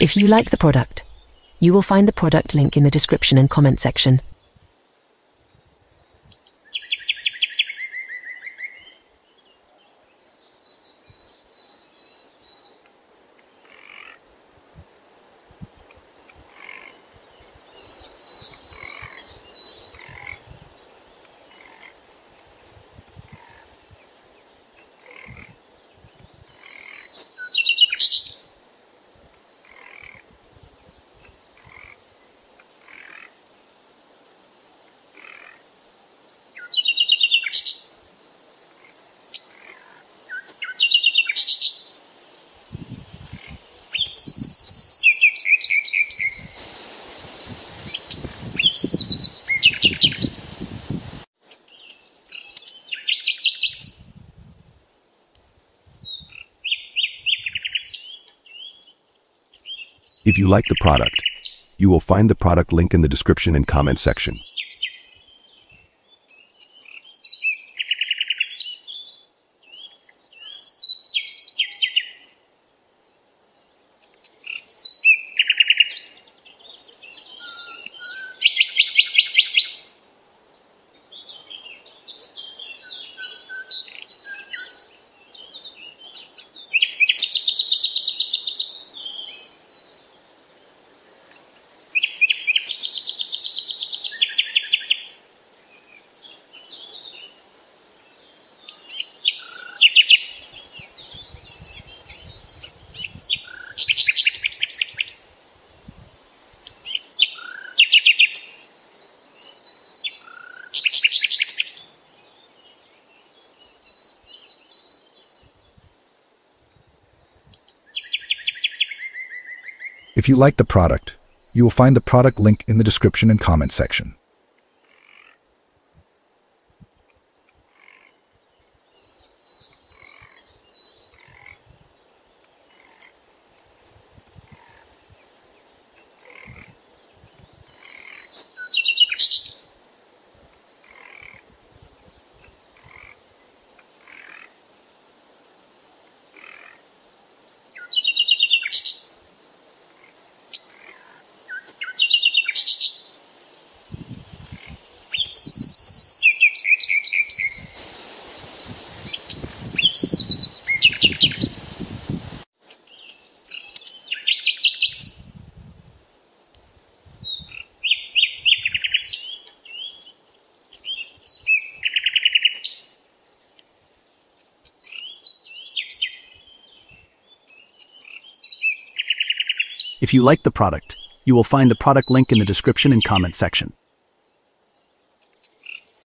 If you like the product, you will find the product link in the description and comment section. If you like the product, you will find the product link in the description and comment section. If you like the product, you will find the product link in the description and comment section. If you like the product, you will find the product link in the description and comment section.